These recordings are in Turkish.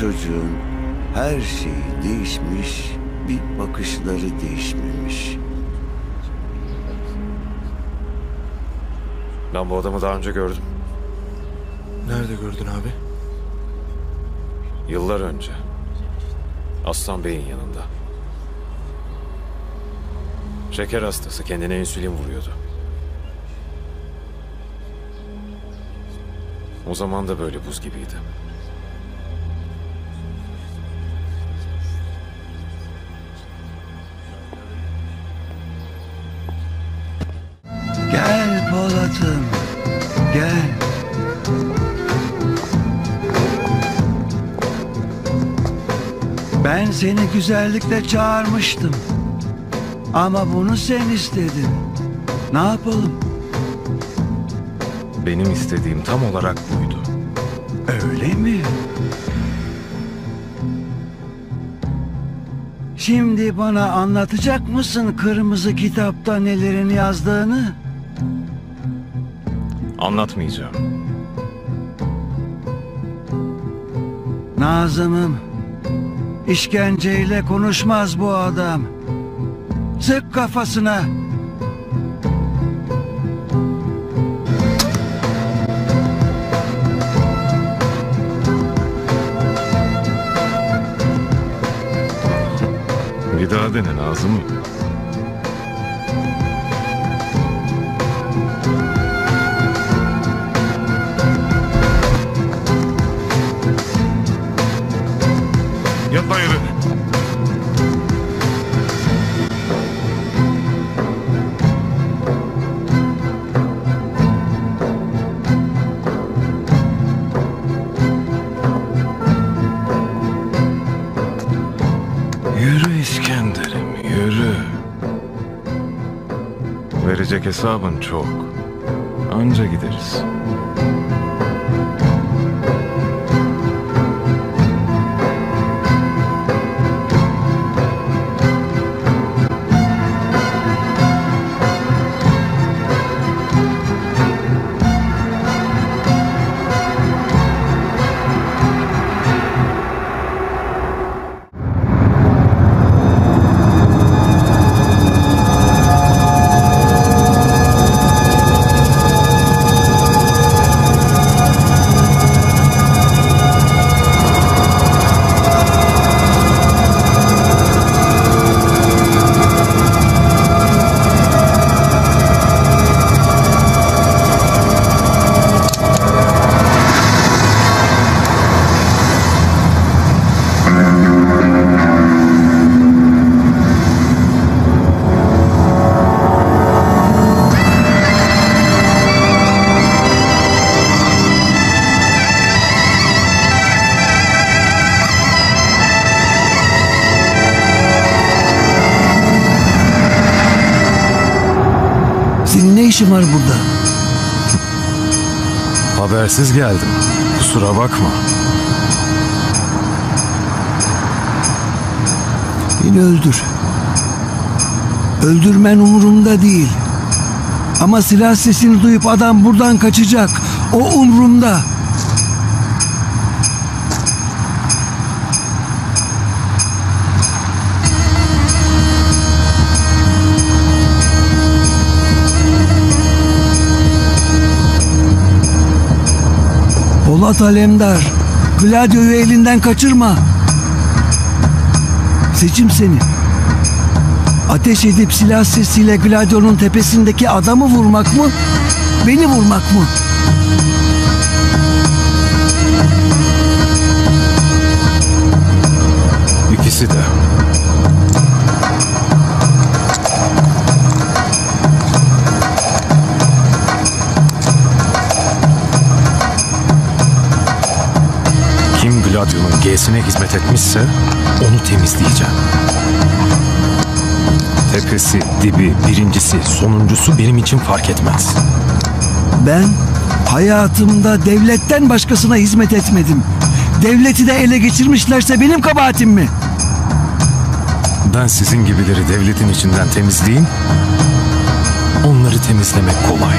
çocuğun her şeyi değişmiş, bir bakışları değişmemiş. Ben bu adamı daha önce gördüm. Nerede gördün abi? Yıllar önce. Aslan Bey'in yanında. Şeker hastası kendine insülin vuruyordu. O zaman da böyle buz gibiydi. Gel Polat'ım, gel. Ben seni güzellikle çağırmıştım. Ama bunu sen istedin. Ne yapalım? Benim istediğim tam olarak buydu. Öyle mi? Şimdi bana anlatacak mısın kırmızı kitapta nelerin yazdığını? Anlatmayacağım. Nazım'ım, işkenceyle konuşmaz bu adam. Sık kafasına. Bir daha dene Nazım. Yürü İskender'im yürü. Verecek hesabın çok. Anca gideriz. İşin var burada? Habersiz geldim. Kusura bakma. Beni öldür. Öldürmen umurumda değil. Ama silah sesini duyup adam buradan kaçacak. O umurumda. Polat Alemdar. Gladio'yu elinden kaçırma. Seçim seni. Ateş edip silah sesiyle Gladio'nun tepesindeki adamı vurmak mı? Beni vurmak mı? G'sine hizmet etmişse onu temizleyeceğim. Tepesi, dibi, birincisi, sonuncusu benim için fark etmez. Ben hayatımda devletten başkasına hizmet etmedim. Devleti de ele geçirmişlerse benim kabahatim mi? Ben sizin gibileri devletin içinden temizleyeyim. Onları temizlemek kolay.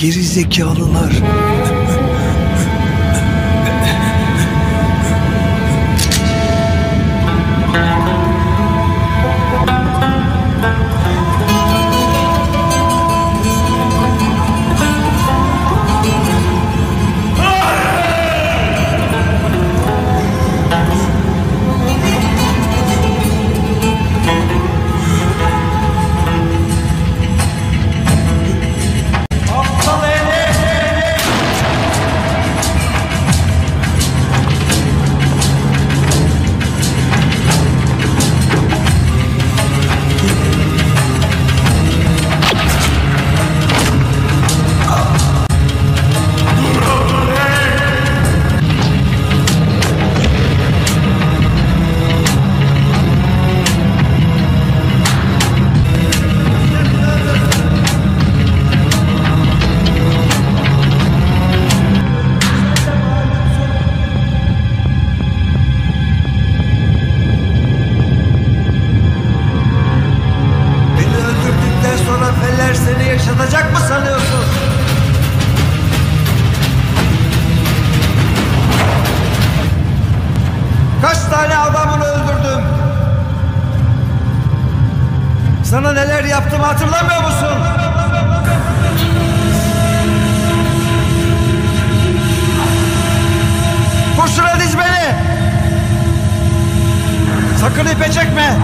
Geri zekalılar. Sana neler yaptım hatırlamıyor musun? Kurşuna diz beni! Sakın ipe çekme!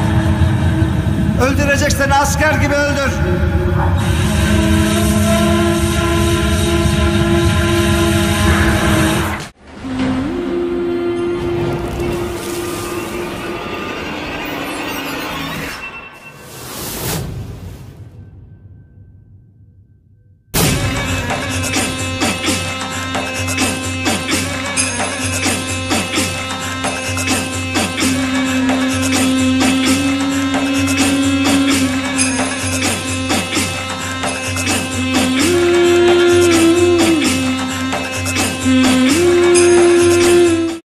Öldüreceksen asker gibi öldür.